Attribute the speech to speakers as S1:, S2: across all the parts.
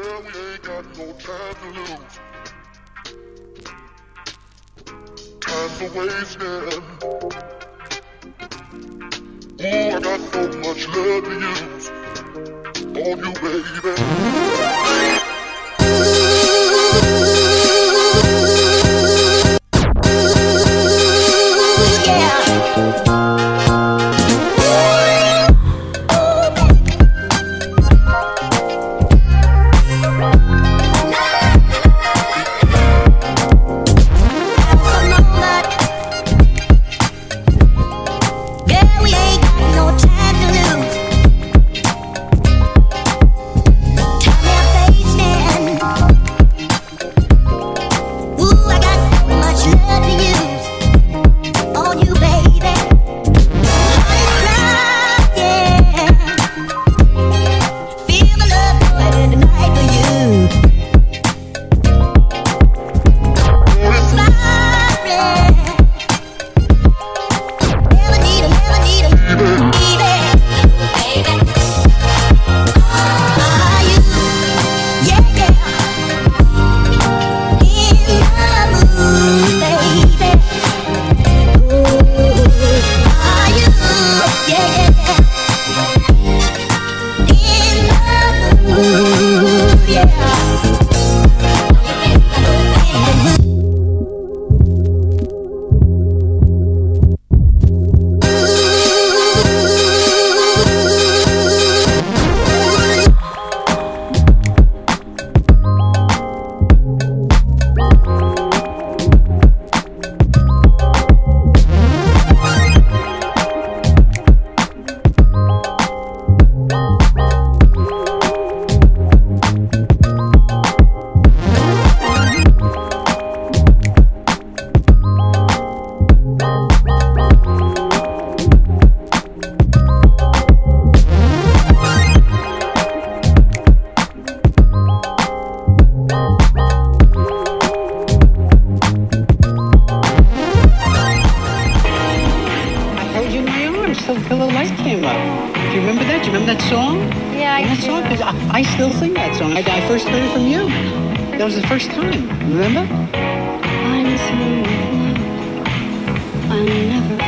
S1: Girl, we ain't got no time to lose. Time's a wasting.
S2: Ooh, I got so much love to use on you, baby.
S3: I
S4: never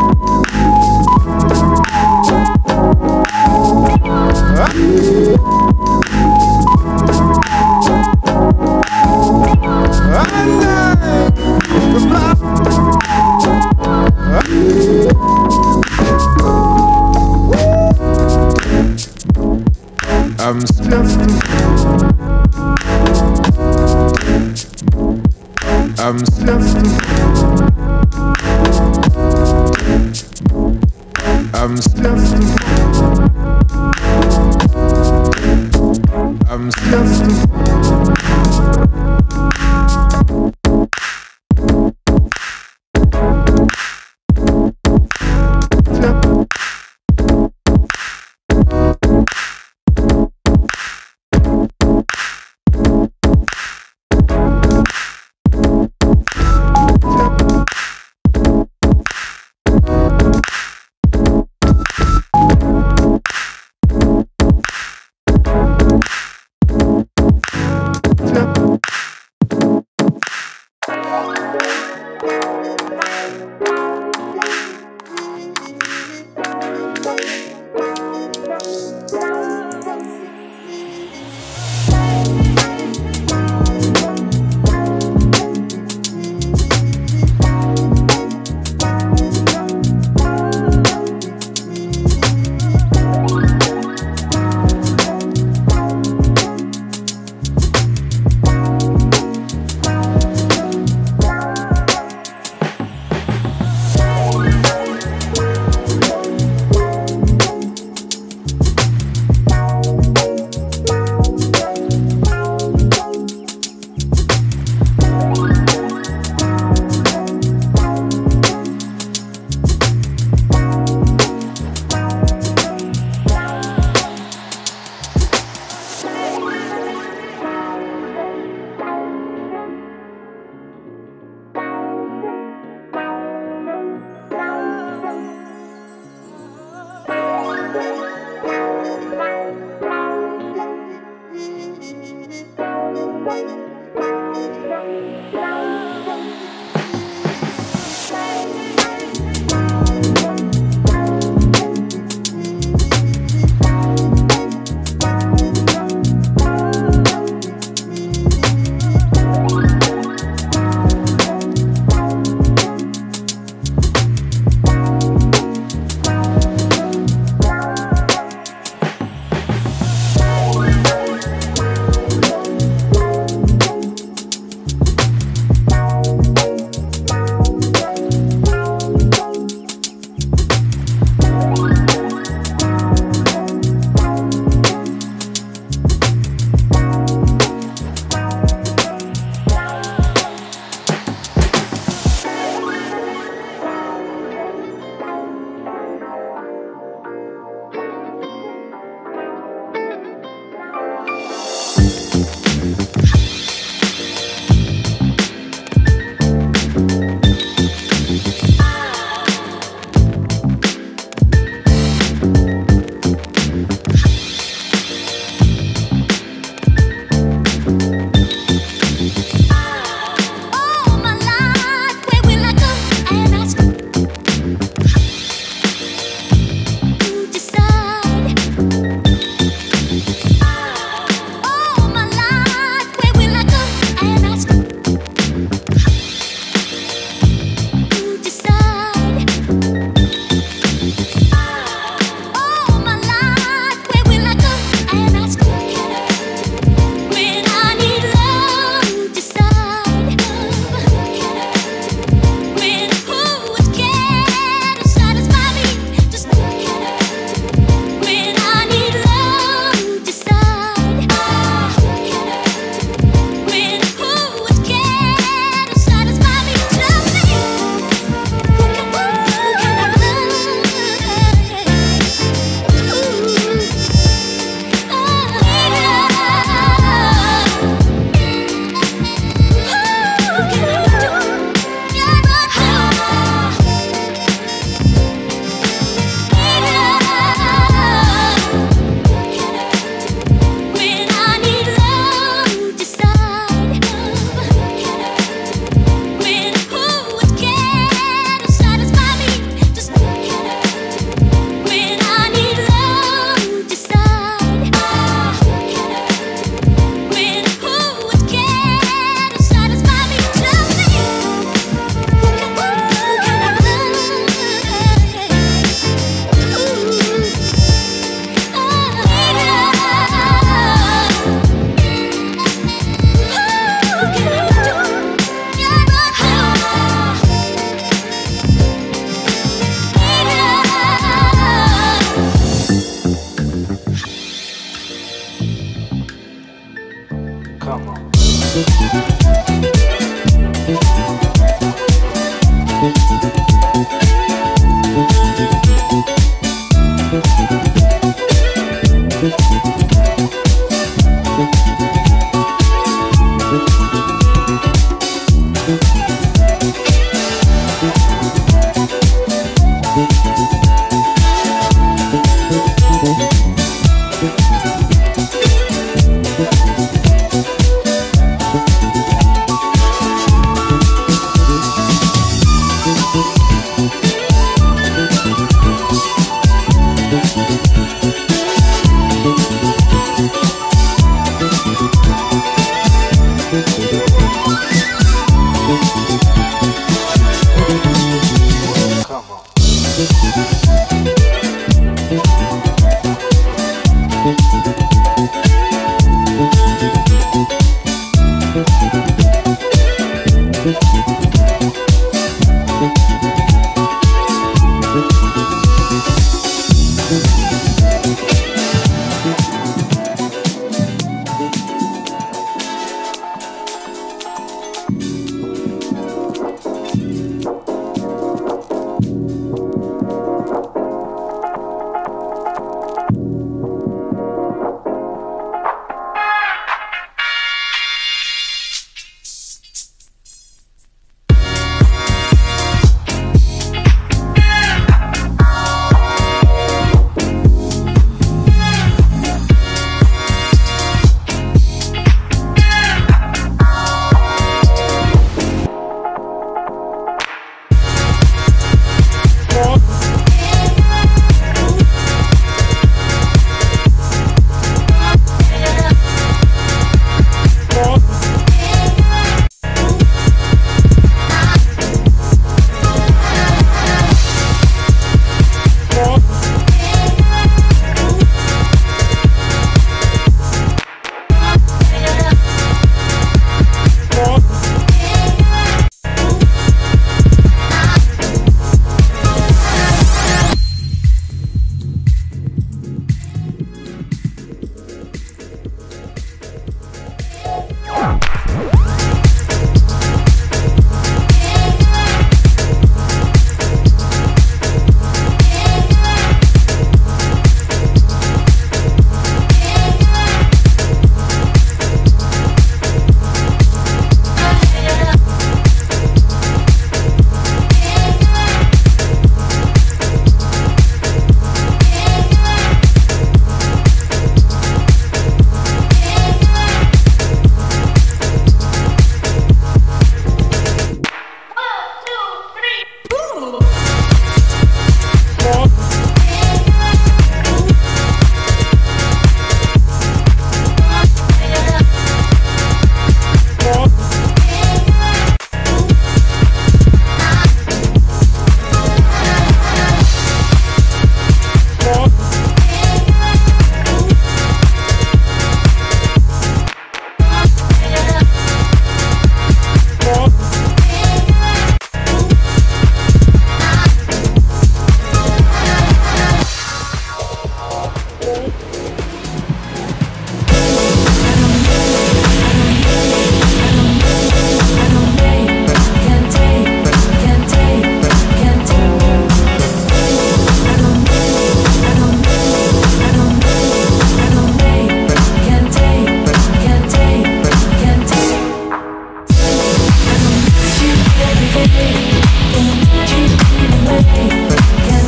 S1: Can't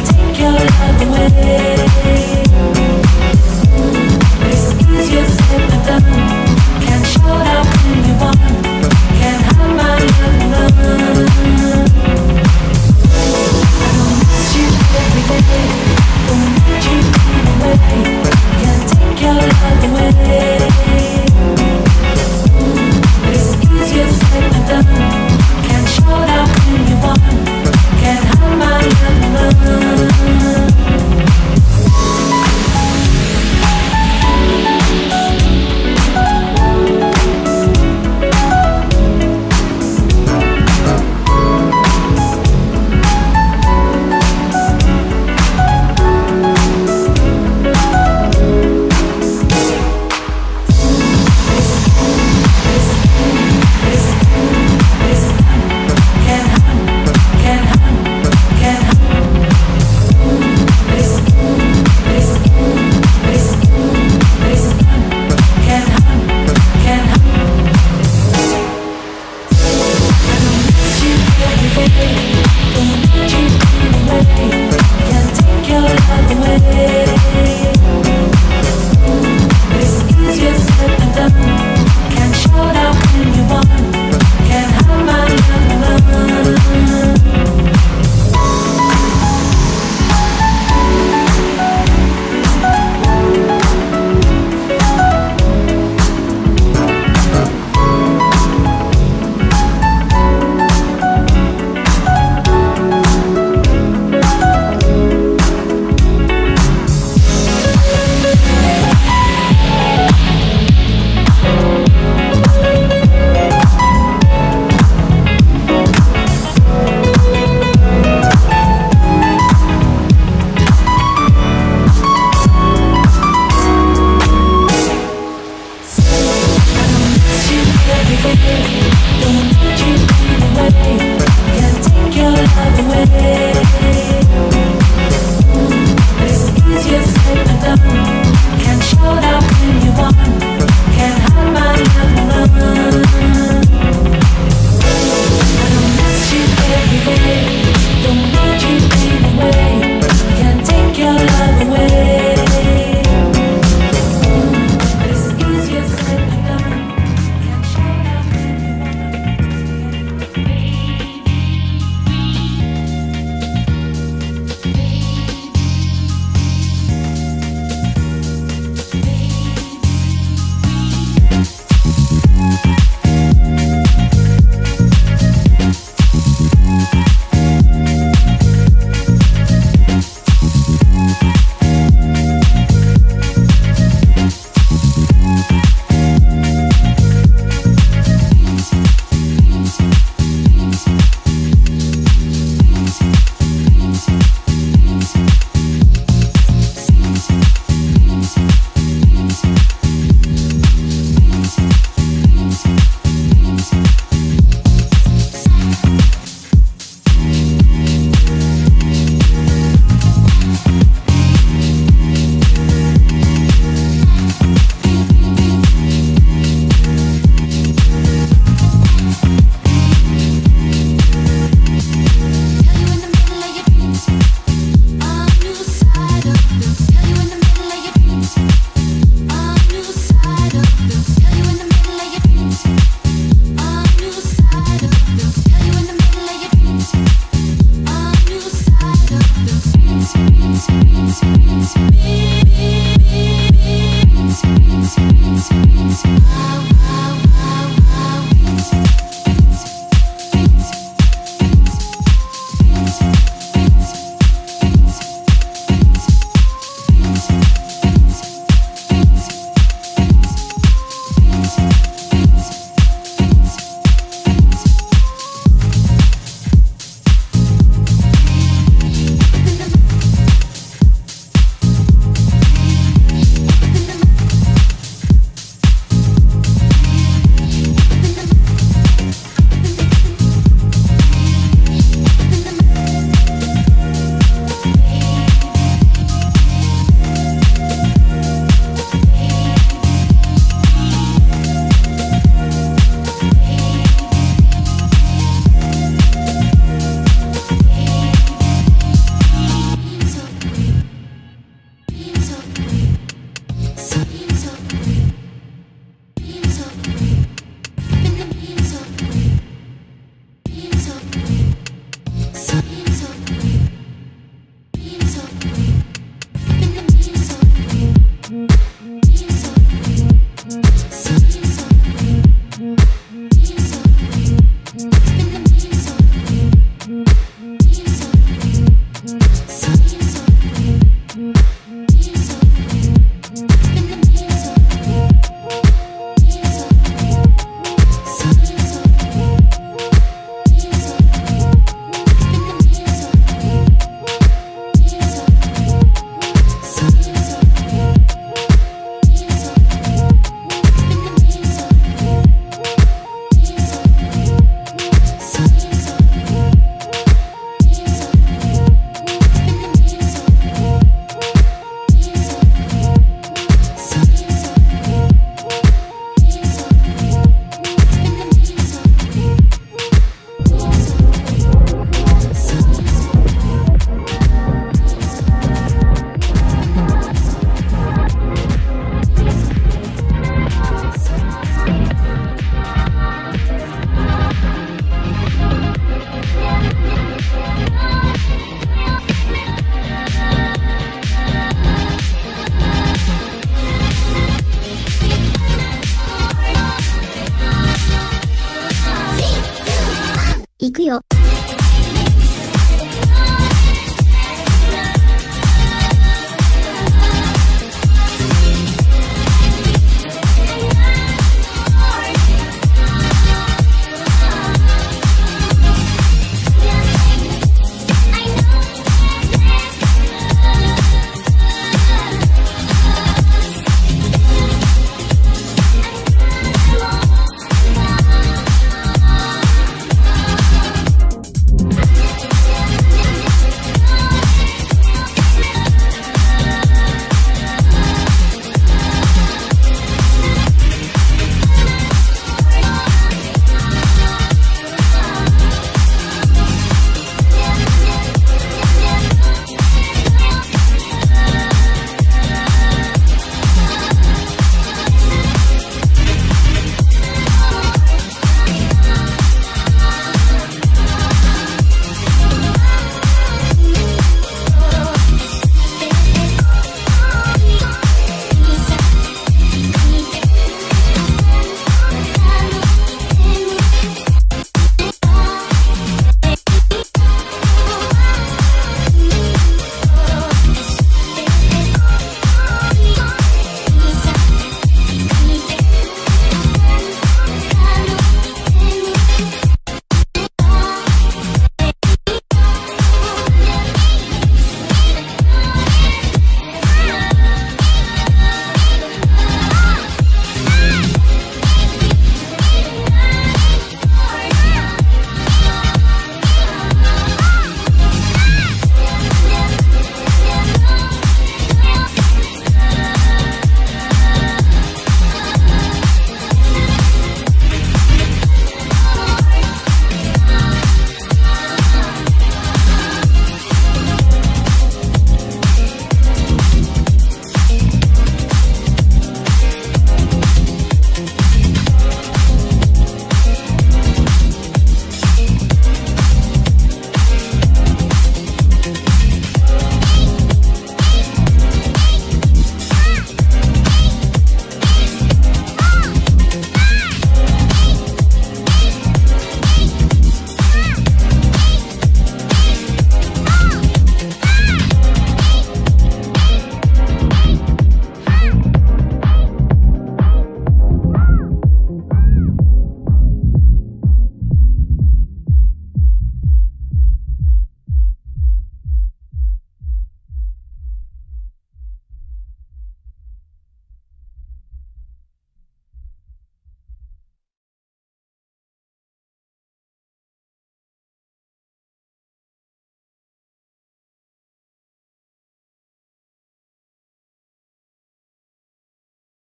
S1: take your
S2: love away.